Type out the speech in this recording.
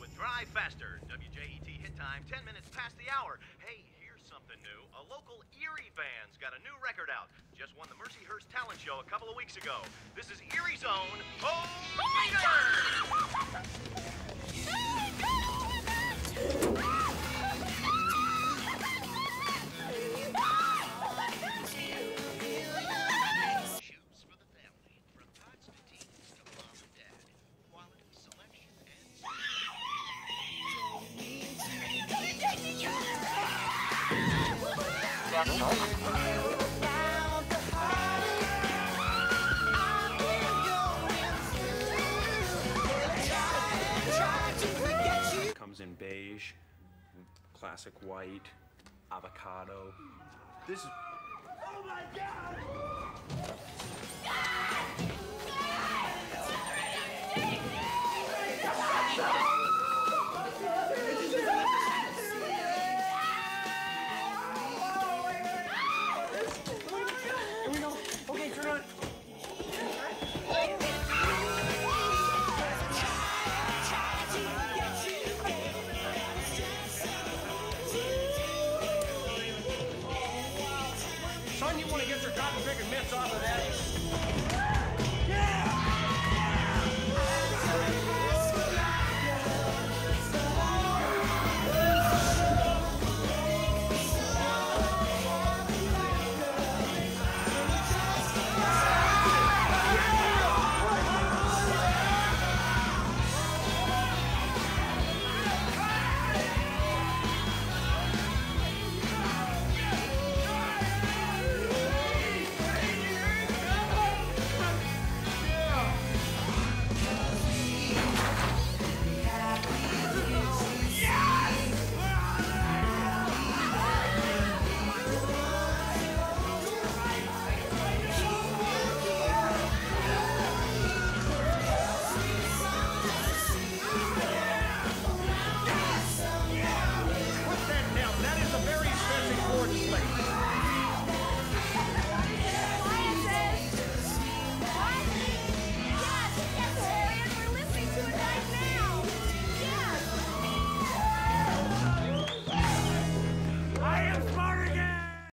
With Drive Faster. WJET hit time 10 minutes past the hour. Hey, here's something new. A local Erie band's got a new record out. Just won the Mercyhurst Talent Show a couple of weeks ago. This is Erie's own Ho Comes in beige, classic white, avocado. This is oh Son, you want to get your cotton picking mitts off of that.